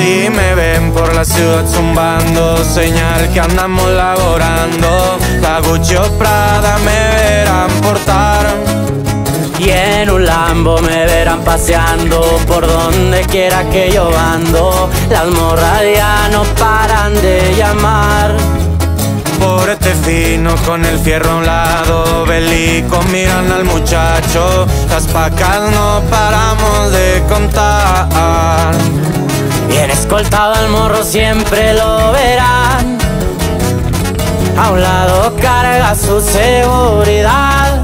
Si me ven por la ciudad zumbando, señal que andamos laborando. La Gucci o Prada me verán portar. Y en un Lambo me verán paseando por donde quiera que yo ando. Las morras ya no paran de llamar. Por este fino con el fierro a un lado, bélico miran al muchacho. Las pacas no paramos de contar. Bien escoltado al morro siempre lo verán. A un lado carga su seguridad.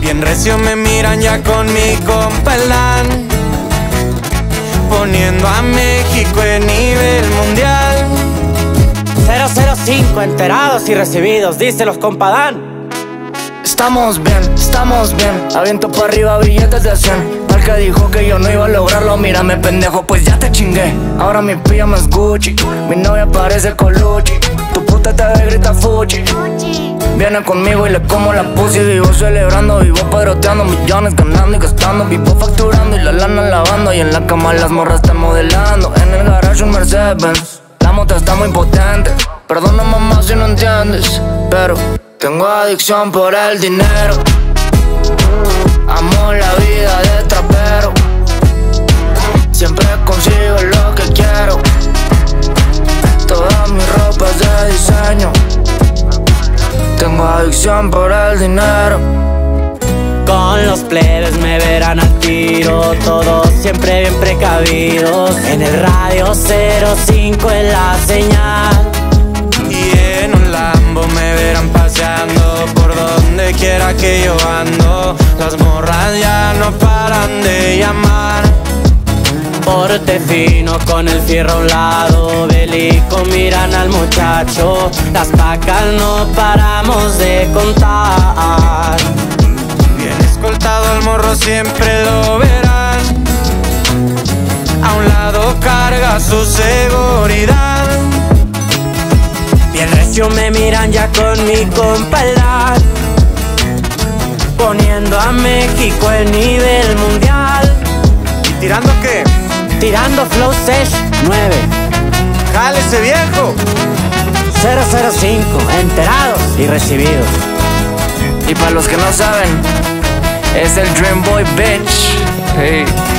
Bien recio me miran ya con mi compa Poniendo a México en nivel mundial. 005 enterados y recibidos, dice los compadán. Estamos bien, estamos bien. Aviento para arriba billetes de 100. Que dijo que yo no iba a lograrlo, mírame pendejo, pues ya te chingué. Ahora mi pijama es Gucci, mi novia parece Colucci. Tu puta te ve grita Fuchi. Viene conmigo y le como la pussy. Vivo celebrando, vivo padroteando Millones ganando y gastando. Vivo facturando y la lana lavando. Y en la cama las morras están modelando. En el garage un Mercedes La moto está muy potente. Perdona mamá si no entiendes Pero tengo adicción por el dinero Amo la vida de trapero Siempre consigo lo que quiero Toda mi ropa es de diseño tengo adicción por el dinero. Con los plebes me verán al tiro, todos siempre bien precavidos. En el radio 05 en la señal. Que yo ando. Las morras ya no paran de llamar. Porte fino con el fierro a un lado, bélico miran al muchacho. Las pacas no paramos de contar. Bien escoltado el morro siempre lo verán. A un lado carga su seguridad. Bien recio me miran ya con mi compa Poniendo a México en nivel mundial. ¿Y tirando qué? Tirando Flow Sesh 9. ese viejo! 005, enterados y recibidos. Y para los que no saben, es el Dream Boy Bitch. Puro